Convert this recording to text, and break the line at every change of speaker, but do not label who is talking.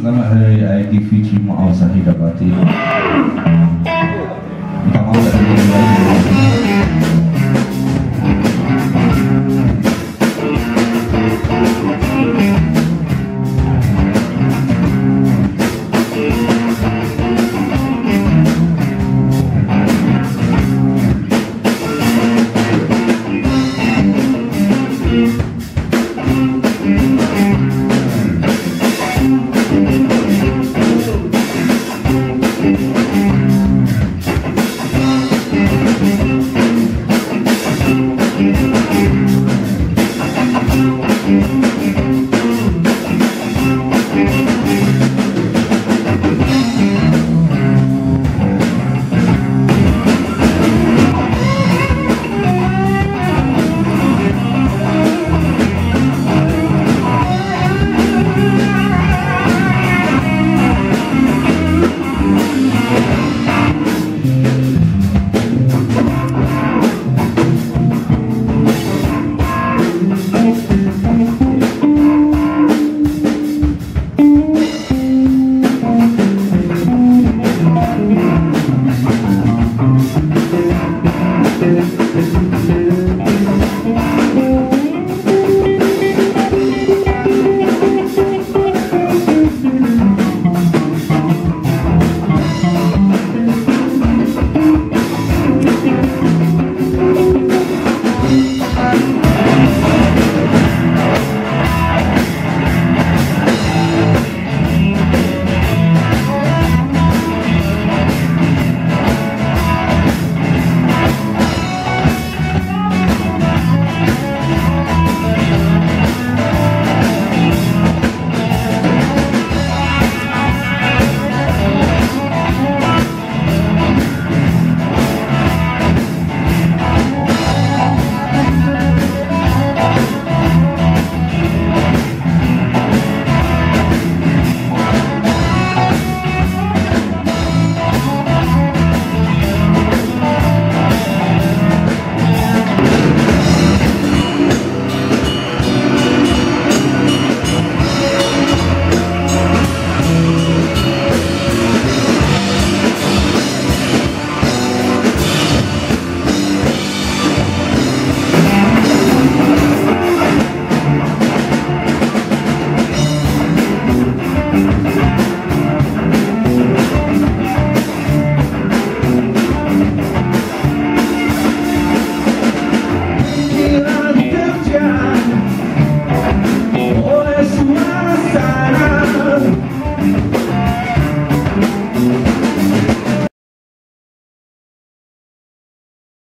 Selamat Hari Aidilfitri Maaf Zahid Batin